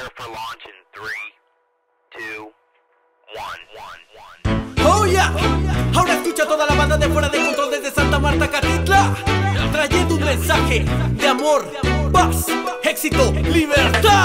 Prepare for launch in 3, 2, 1, 1, 1. ¡Oh yeah! Ahora escucha toda la banda de fuera de control desde Santa Marta, Catitla Trayendo un mensaje de amor, paz, éxito, libertad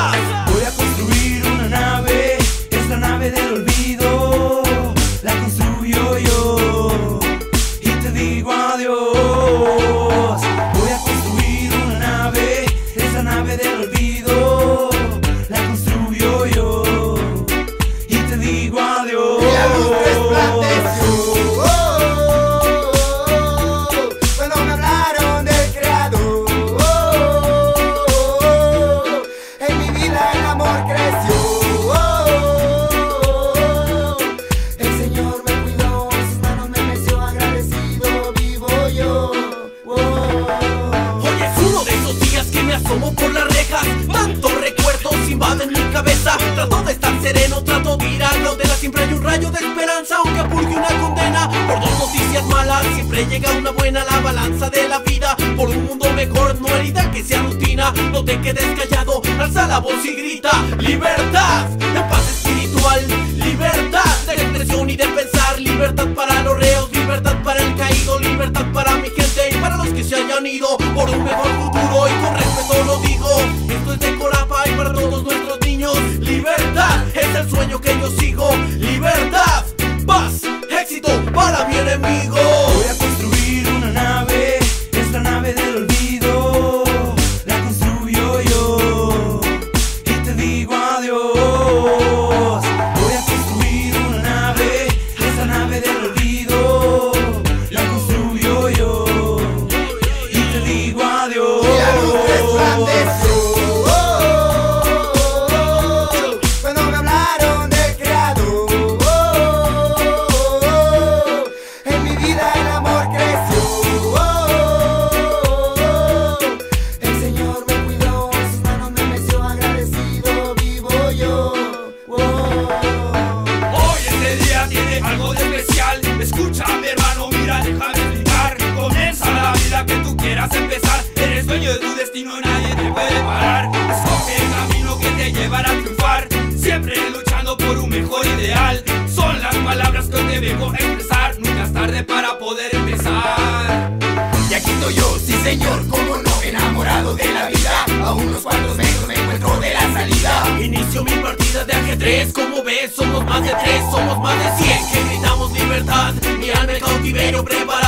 Trato de estar sereno, trato de ir a lo de la Siempre hay un rayo de esperanza aunque purgue una condena. Por dos noticias malas siempre llega una buena. La balanza de la vida por un mundo mejor No herida que sea rutina, no te quedes callado Alza la voz y grita. Libertad, de paz espiritual. Libertad de expresión y de pensar. Libertad para los quieras empezar. Eres dueño de tu destino nadie te puede parar. Escoge el camino que te llevará a triunfar. Siempre luchando por un mejor ideal. Son las palabras que hoy te vengo a expresar. Nunca es tarde para poder empezar. Y aquí estoy yo, sí señor, como no, enamorado de la vida. A unos cuantos metros me encuentro de la salida. Inicio mi partida de ajedrez. Como ves, somos más de tres, somos más de cien. Que gritamos libertad. Mi alma en cautiverio preparado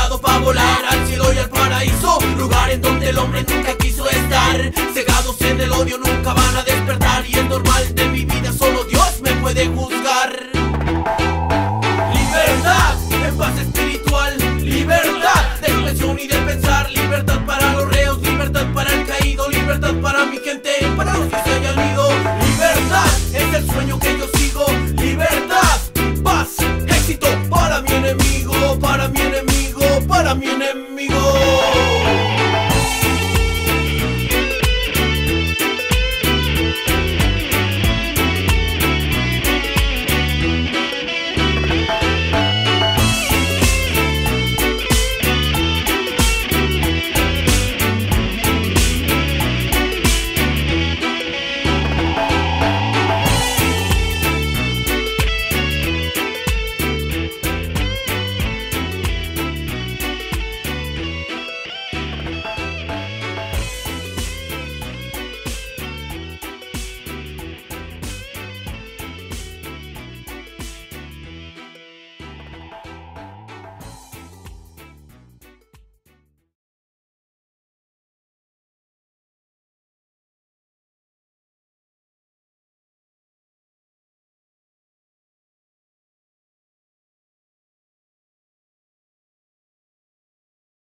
en donde el hombre nunca quiso estar. Cegados en el odio nunca van a despertar y es normal de mi vida solo Dios me puede juzgar. Libertad, en paz espiritual, libertad de expresión y de pensar, libertad para los reos, libertad para el caído, libertad para mi gente, para los que se hayan ido. Libertad es el sueño que yo sigo, libertad, paz, éxito para mi enemigo, para mi enemigo, para mi enemigo.